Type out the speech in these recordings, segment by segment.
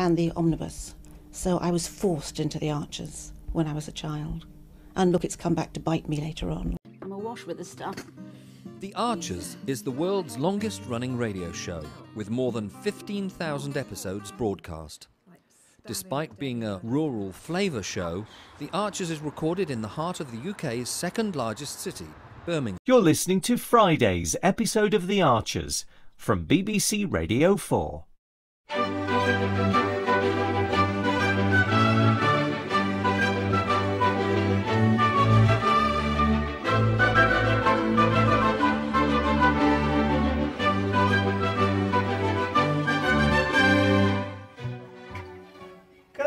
and the omnibus. So I was forced into the Archers when I was a child. And look, it's come back to bite me later on. I'm awash with the stuff. The Archers is the world's longest running radio show, with more than 15,000 episodes broadcast. Despite being a rural flavour show, The Archers is recorded in the heart of the UK's second largest city, Birmingham. You're listening to Friday's episode of The Archers from BBC Radio 4. Can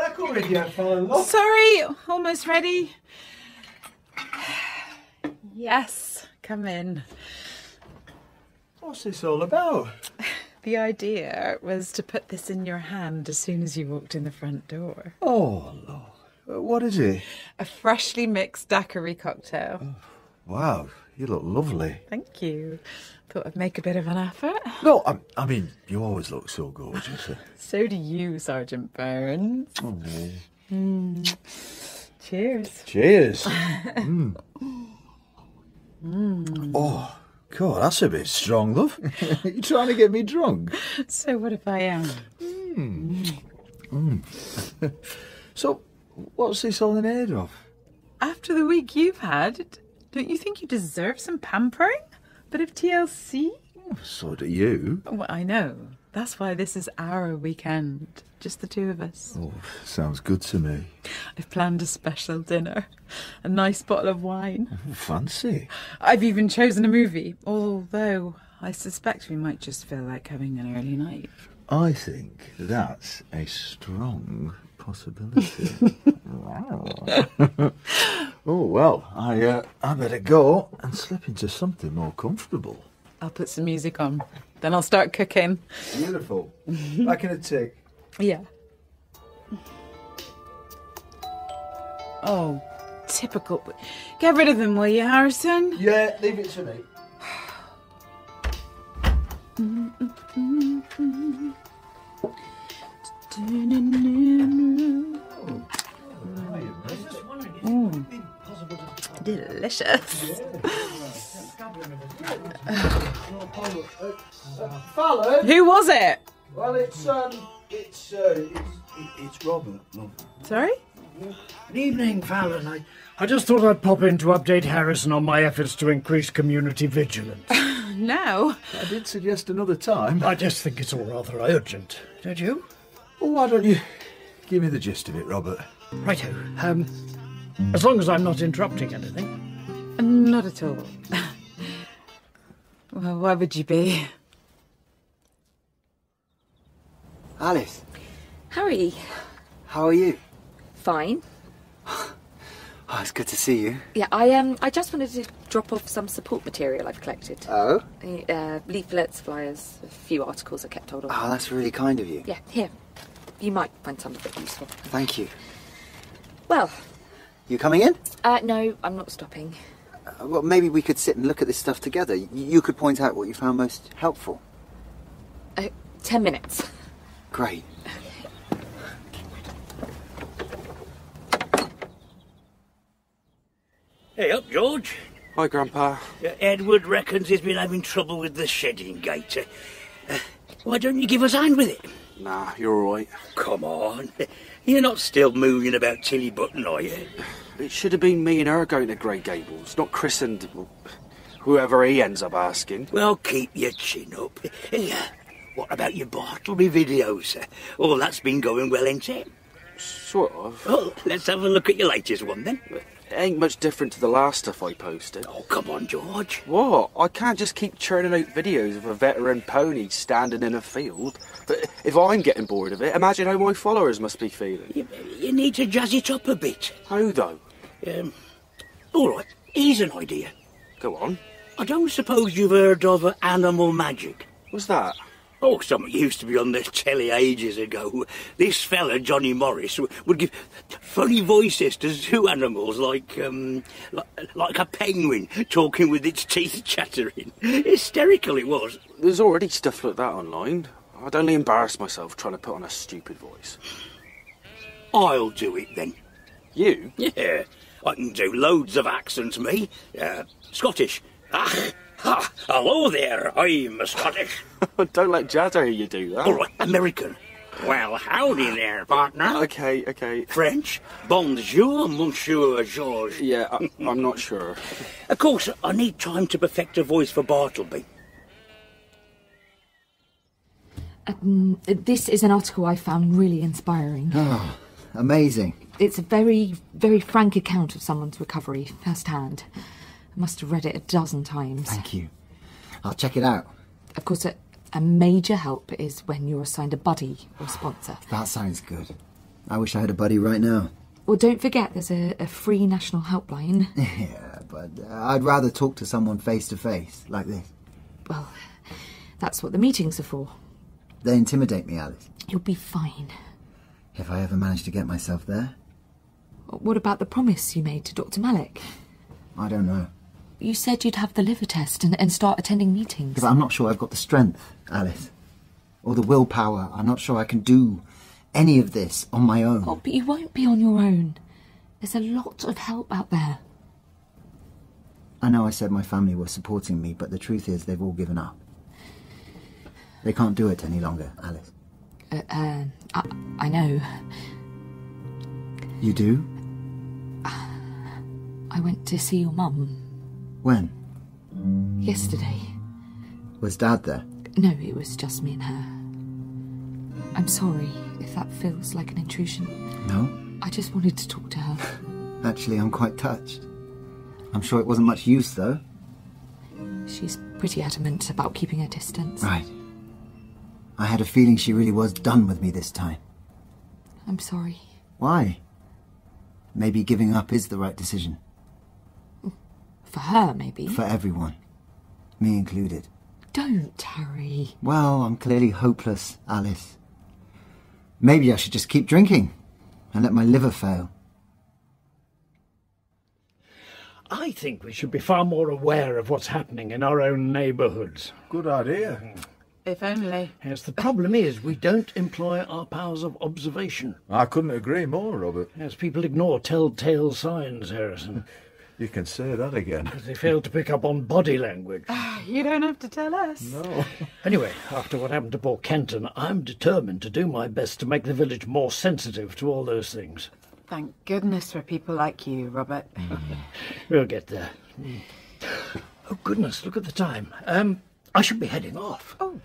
I come with you for a look? Sorry, almost ready. Yes, come in. What's this all about? The idea was to put this in your hand as soon as you walked in the front door. Oh, Lord. What is it? A freshly mixed daiquiri cocktail. Wow, you look lovely. Thank you. Thought I'd make a bit of an effort. No, I, I mean, you always look so gorgeous. So do you, Sergeant Burns. Mm. Cheers. Cheers. mm. Oh, God, that's a bit strong, love. you trying to get me drunk? So what if I am? Hmm. Hmm. So, what's this all in aid of? After the week you've had, don't you think you deserve some pampering? Bit of TLC? Oh, so do you. Well, I know. That's why this is our weekend. Just the two of us. Oh, sounds good to me. I've planned a special dinner, a nice bottle of wine. Fancy. I've even chosen a movie, although I suspect we might just feel like having an early night. I think that's a strong possibility. Wow. oh well, I uh, I better go and slip into something more comfortable. I'll put some music on, then I'll start cooking. Beautiful. Back in a tick. Yeah. Oh, typical. Get rid of them, will you, Harrison? Yeah, leave it to me. Delicious. Fallon. Who was it? Well, it's um, it's uh, it's, it's Robert. Love. Sorry? Good evening, Fallon. I, I just thought I'd pop in to update Harrison on my efforts to increase community vigilance. No. I did suggest another time. I just think it's all rather urgent, don't you? Well, why don't you give me the gist of it, Robert? Righto. Um, as long as I'm not interrupting anything. Not at all. well, why would you be? Alice, Harry, how are you? fine. Oh, it's good to see you. Yeah, I um, I just wanted to drop off some support material I've collected. Oh? Uh, leaflets, flyers, a few articles I kept hold of. Oh, that's really kind of you. Yeah, here. You might find some of it useful. Thank you. Well, You coming in? uh, no, I'm not stopping. Uh, well, maybe we could sit and look at this stuff together. Y- You could point out what you found most helpful. Uh, ten minutes. Great. Hey up, George. Hi, Grandpa. Uh, Edward reckons he's been having trouble with the shedding gate. Uh, uh, why don't you give us a hand with it? Nah, you're alright. Come on. You're not still mooning about Tilly Button, are you? It should have been me and her going to Grey Gables, not Chris and whoever he ends up asking. Well, keep your chin up. Hey, uh, what about your Bartleby videos? All that's been going well, ain't it? Sort of. Well, let's have a look at your latest one then. It ain't much different to the last stuff I posted. Oh, come on, George. What? I can't just keep churning out videos of a veteran pony standing in a field. But if I'm getting bored of it, imagine how my followers must be feeling. You, you need to jazz it up a bit. How though? Um, all right, here's an idea. Go on. I don't suppose you've heard of animal magic. What's that? Oh, something used to be on the telly ages ago. This fella, Johnny Morris, would give funny voices to zoo animals like, um, like, like a penguin talking with its teeth chattering. Hysterical it was. There's already stuff like that online. I'd only embarrass myself trying to put on a stupid voice. I'll do it then. You? Yeah, I can do loads of accents, me. Uh, Scottish. Ah, ha, hello there, I'm a Scottish. Don't let Jazzer hear you do that. All right, American. Well, howdy there, partner. Okay, okay. French. Bonjour, Monsieur Georges. Yeah, I, I'm not sure. Of course, I need time to perfect a voice for Bartleby. Um, this is an article I found really inspiring. Oh, amazing. It's a very, very frank account of someone's recovery, firsthand. I must have read it a dozen times. Thank you. I'll check it out. Of course, a, a major help is when you're assigned a buddy or sponsor. That sounds good. I wish I had a buddy right now. Well, don't forget there's a, a free national helpline. Yeah, but uh, I'd rather talk to someone face to face, like this. Well, that's what the meetings are for. They intimidate me, Alice. You'll be fine. If I ever manage to get myself there, What about the promise you made to Dr. Malik? I don't know. You said you'd have the liver test and, and start attending meetings. But I'm not sure I've got the strength, Alice. Or the willpower. I'm not sure I can do any of this on my own. Oh, but you won't be on your own. There's a lot of help out there. I know I said my family were supporting me, but the truth is they've all given up. They can't do it any longer, Alice. Uh, uh, I, I know. You do? I went to see your mum When? yesterday. Was Dad there? No, it was just me and her. I'm sorry if that feels like an intrusion. No? I just wanted to talk to her. Actually, I'm quite touched. I'm sure it wasn't much use, though. She's pretty adamant about keeping her distance. Right. I had a feeling she really was done with me this time. I'm sorry. Why? Maybe giving up is the right decision. For her, maybe. For everyone. Me included. Don't, Harry. Well, I'm clearly hopeless, Alice. Maybe I should just keep drinking and let my liver fail. I think we should be far more aware of what's happening in our own neighbourhoods. Good idea. If only. Yes, the problem is we don't employ our powers of observation. I couldn't agree more, Robert. Yes, people ignore telltale signs, Harrison. You can say that again. Because They failed to pick up on body language. You don't have to tell us. No. Anyway, after what happened to poor Kenton, I'm determined to do my best to make the village more sensitive to all those things. Thank goodness for people like you, Robert. We'll get there. Oh, goodness, look at the time. Um, I should be heading off. Oh,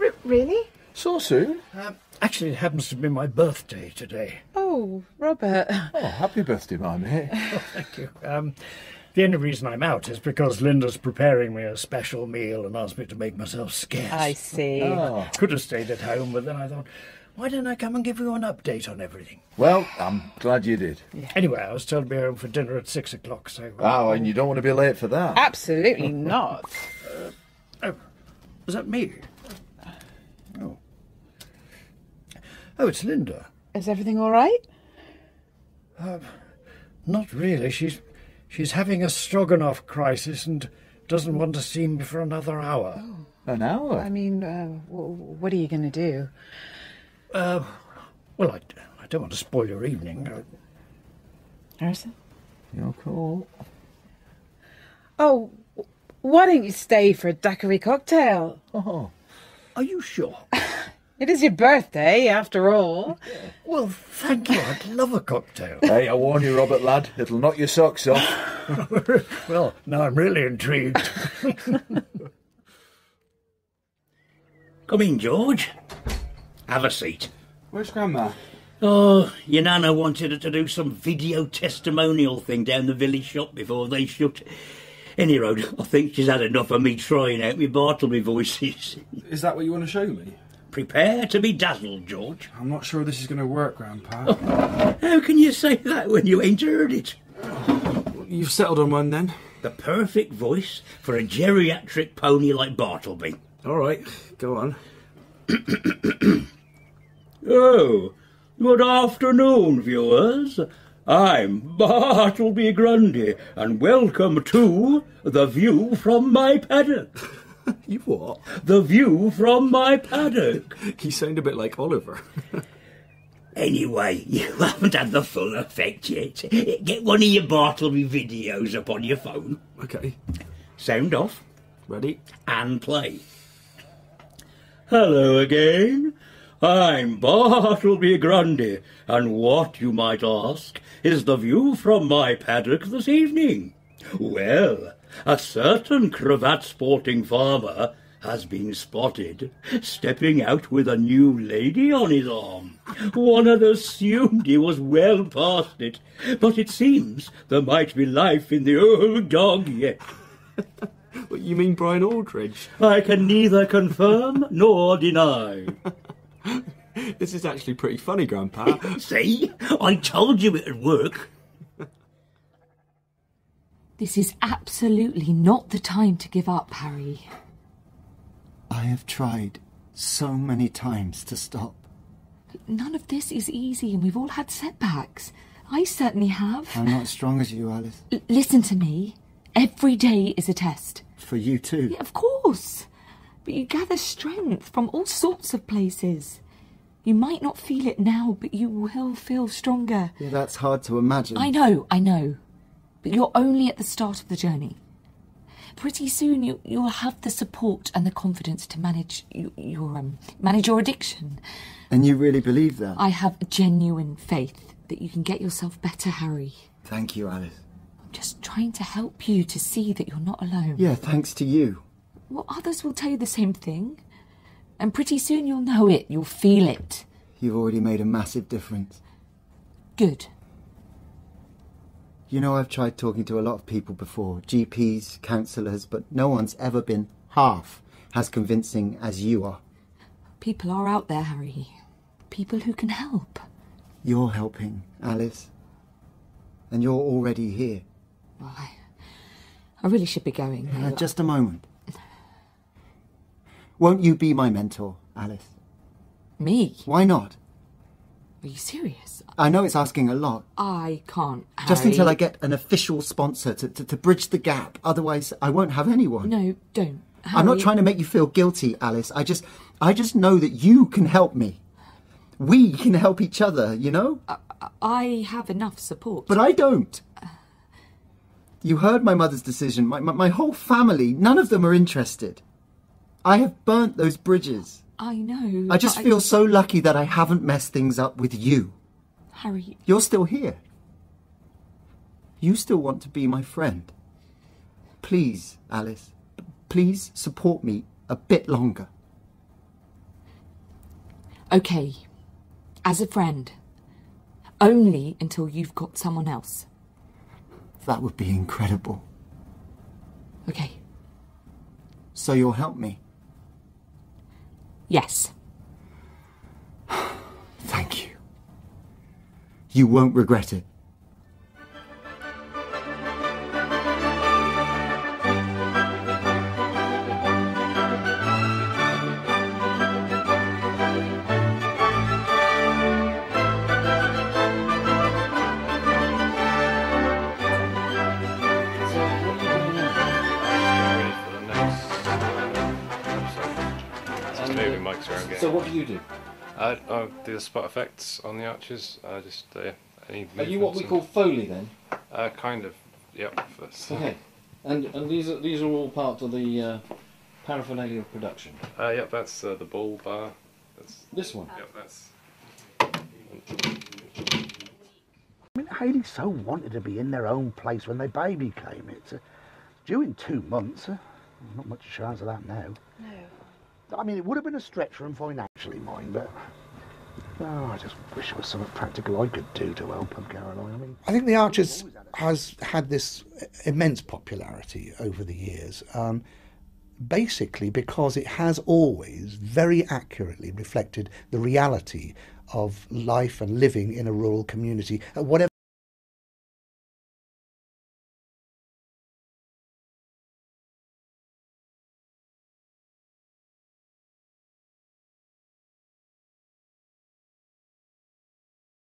r- really? So soon? Um, actually, it happens to be my birthday today. Oh, Robert. Oh, happy birthday, my mate. Oh, thank you. Um, the only reason I'm out is because Linda's preparing me a special meal and asked me to make myself scarce. I see. Oh. Could have stayed at home, but then I thought, why don't I come and give you an update on everything? Well, I'm glad you did. Anyway, I was told to be home for dinner at six o'clock, so. Oh, and you don't want to be late for that. Absolutely not. Oh, was that me? Oh. Oh, it's Linda. Is everything all right? Uh, not really. She's she's having a stroganoff crisis and doesn't want to see me for another hour. An hour? I mean, uh, w- what are you going to do? Uh, well, I, I don't want to spoil your evening. Harrison? Your call. Oh, why don't you stay for a daiquiri cocktail? Oh. Are you sure? It is your birthday, after all. Well, thank you. I'd love a cocktail. Hey, I warn you, Robert, lad, it'll knock your socks off. well, now I'm really intrigued. Come in, George. Have a seat. Where's Grandma? Oh, your nana wanted her to do some video testimonial thing down the village shop before they shut. Any road, I think she's had enough of me trying out my Bartleby voices. Is that what you want to show me? Prepare to be dazzled, George. I'm not sure this is going to work, Grandpa. Oh, how can you say that when you ain't heard it? You've settled on one then? The perfect voice for a geriatric pony like Bartleby. All right, go on. Oh, good afternoon, viewers. I'm Bartleby Grundy, and welcome to The View from My Paddock. You what? The view from my paddock. You sound a bit like Oliver. Anyway, you haven't had the full effect yet. Get one of your Bartleby videos up on your phone. okay. Sound off Ready? and play. Hello again. I'm Bartleby Grundy, and what, you might ask, is the view from my paddock this evening? Well, a certain cravat-sporting farmer has been spotted stepping out with a new lady on his arm. One had assumed he was well past it, but it seems there might be life in the old dog yet. What, you mean Brian Aldridge? I can neither confirm nor deny. This is actually pretty funny, Grandpa. See? I told you it'd work. This is absolutely not the time to give up, Harry. I have tried so many times to stop. None of this is easy, and we've all had setbacks. I certainly have. I'm not as strong as you, Alice. L- listen to me. Every day is a test. For you too. Yeah, of course. But you gather strength from all sorts of places. You might not feel it now, but you will feel stronger. Yeah, that's hard to imagine. I know, I know. But you're only at the start of the journey. Pretty soon you, you'll have the support and the confidence to manage your, your um, manage your addiction. And you really believe that? I have genuine faith that you can get yourself better, Harry. Thank you, Alice. I'm just trying to help you to see that you're not alone. Yeah, thanks to you. Well, others will tell you the same thing. And pretty soon you'll know it, you'll feel it. You've already made a massive difference. Good. You know, I've tried talking to a lot of people before GPs, counsellors, but no one's ever been half as convincing as you are. People are out there, Harry. People who can help. You're helping, Alice. And you're already here. Well, I, I really should be going. Uh, just a moment. Won't you be my mentor, Alice? Me? Why not? Are you serious? I know it's asking a lot. I can't. Just until I get an official sponsor to, to, to bridge the gap. Otherwise, I won't have anyone. No, don't. I'm not trying to make you feel guilty, Alice. I just, I just know that you can help me. We can help each other, you know? I have enough support. But I don't. You heard my mother's decision. My, my, my whole family, none of them are interested. I have burnt those bridges. I know. I just feel so lucky that I haven't messed things up with you. Harry, You're still here. You still want to be my friend. Please, Alice, please support me a bit longer. okay. As a friend. Only until you've got someone else. That would be incredible. Okay. So you'll help me. Yes. Thank you. You won't regret it. So what do you do? I, I do the spot effects on the Archers. I just uh, any. Are you what we movements call Foley then? Uh, kind of. Yep. that's- Okay. And and these are these are all part of the uh, paraphernalia of production. Uh, yep. That's uh, the ball bar. That's This one. Yep. That's. I mean, Hayley so wanted to be in their own place when their baby came. It's uh, due in two months. Uh, not much chance of that now. No. I mean, it would have been a stretch for them financially, mind, but oh, I just wish there was something practical I could do to help them, Caroline. I mean, I think the Archers has had this immense popularity over the years, um, basically because it has always very accurately reflected the reality of life and living in a rural community at whatever